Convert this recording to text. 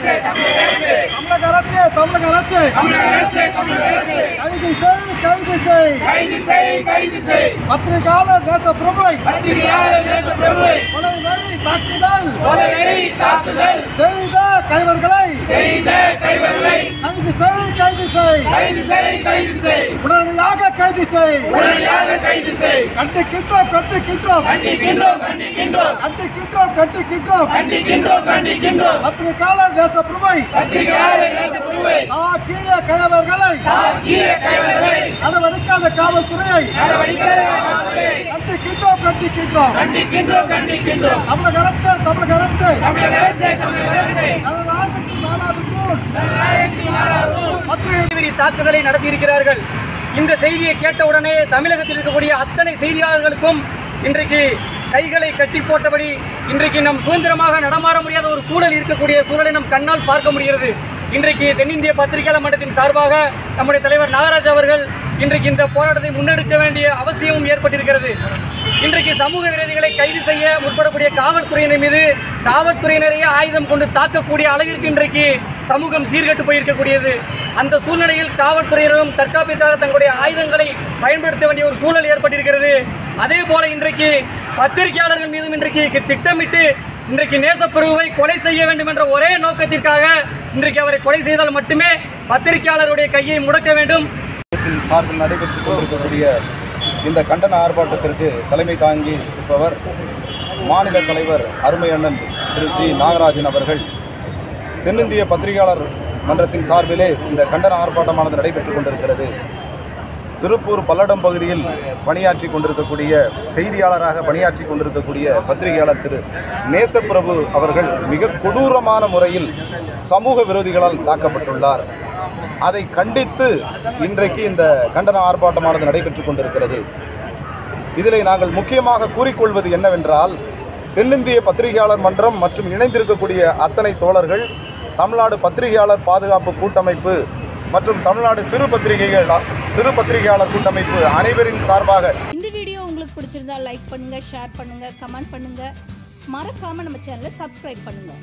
தமிழக அரசு தமிழக அரசு கைது செய் கைது செய் கைது செய் கைது செய் பத்திரிகையாளர் தேச பிரபுவை பத்திரிகையாளர் தேச பிரபுவை கொலை வெறி தாக்குதல் கொலைவெறி தாக்குதல் செய்த கைவர்களை செய்த கைவர்களை கைது செய் கைது செய் கைது செய் கைது செய் உடனடியாக கைது செய் உடனடியாக கைது செய் கண்டிக்கின்றோம் கண்டிக்கின்றோம். கண்டிக்கின்றோம் கண்டிக்கின்றோம். கண்டிக்கின்றோம் கண்டிக்கின்றோம். கண்டிக்கின்றோம் கண்டிக்கின்றோம். பத்திரிகையாளர் தேச பிரபுவை பத்திரிகையாளர் தேச பிரபுவை தாக்கிய கைவர்களை தாக்கிய கைவர்களை நடவடிக்காத காவல்துறையை. நடவடிக்கை கண்டிக்கின்றோம் கண்டிக்கின்றோம். கண்டிக்கின்றோம் கண்டிக்கின்றோம். தமிழக அரசு தமிழக அரசு. தமிழக அரசே தமிழக அரசே. ஜனநாயகத்தின் நாலாவது தூண் பத்திரிகை தீவிர தாக்குதலை நடத்தியிருக்கிறார்கள். இந்த செய்தியை கேட்டவுடனே தமிழகத்தில் இருக்கக்கூடிய அத்தனை செய்தியாளர்களுக்கும் இன்றைக்கு கைகளை கட்டி போட்டபடி இன்றைக்கு நம் சுதந்திரமாக நடமாட முடியாத ஒரு சூழல் இருக்கக்கூடிய சூழலை நம் கண்ணால் பார்க்க முடிகிறது. இன்றைக்கு தென்னிந்திய பத்திரிகையாளர் மன்றத்தின் சார்பாக நம்முடைய தலைவர் நாகராஜ் அவர்கள் இன்றைக்கு இந்த போராட்டத்தை முன்னெடுக்க வேண்டிய அவசியமும் ஏற்பட்டிருக்கிறது. இன்றைக்கு சமூக விரோதிகளை கைது செய்ய முற்படக்கூடிய காவல்துறையினர் மீது காவல்துறையினரையே ஆயுதம் கொண்டு தாக்கக்கூடிய அளவிற்கு இன்றைக்கு சமூகம் சீர்கெட்டு போயிருக்கக்கூடியது. அந்த சூழ்நிலையில் காவல்துறையினரும் தற்காப்பிற்காக தங்களுடைய ஆயுதங்களை பயன்படுத்த வேண்டிய ஒரு சூழல் ஏற்பட்டிருக்கிறது. அதே போல இன்றைக்கு பத்திரிகையாளர்கள் மீதும் இன்றைக்கு திட்டமிட்டு இன்றைக்கு நேசப்பிரிவை கொலை செய்ய வேண்டும் என்ற ஒரே நோக்கத்திற்காக இன்றைக்கு அவரை கொலை செய்தால் மட்டுமே பத்திரிகையாளருடைய கையை முடக்க வேண்டும். சார்பில் நடைபெற்றுக் கொண்டிருக்கக்கூடிய இந்த கண்டன ஆர்ப்பாட்டத்திற்கு தலைமை தாங்கி இருப்பவர் மாநில தலைவர் அருமை அண்ணன் திரு ஜி நாகராஜன் அவர்கள். தென்னிந்திய பத்திரிகையாளர் மன்றத்தின் சார்பிலே இந்த கண்டன ஆர்ப்பாட்டமானது நடைபெற்றுக் கொண்டிருக்கிறது. திருப்பூர் பல்லடம் பகுதியில் பணியாற்றி கொண்டிருக்கக்கூடிய செய்தியாளராக பணியாற்றி கொண்டிருக்கக்கூடிய பத்திரிகையாளர் திரு. நேசப்பிரபு அவர்கள் மிக கொடூரமான முறையில் சமூக விரோதிகளால் தாக்கப்பட்டுள்ளார். அதை கண்டித்து இன்றைக்கு இந்த கண்டன ஆர்ப்பாட்டமானது நடைபெற்றுக் கொண்டிருக்கிறது. இதில் நாங்கள் முக்கியமாக கூறிக்கொள்வது என்னவென்றால் தென்னிந்திய பத்திரிகையாளர் மன்றம் மற்றும் இணைந்திருக்கக்கூடிய அத்தனை தோழர்கள் தமிழ்நாடு பத்திரிகையாளர் பாதுகாப்பு கூட்டமைப்பு மற்றும் தமிழ்நாடு சிறு பத்திரிகைகள் சிறு பத்திரிகையாளர் கூட்டமைப்பு அனைவரின் சார்பாக இந்த வீடியோ உங்களுக்கு பிடிச்சிருந்தா லைக் பண்ணுங்க ஷேர் பண்ணுங்க கமெண்ட் பண்ணுங்க. மறக்காம நம்ம சேனலை சப்ஸ்கிரைப் பண்ணுங்க.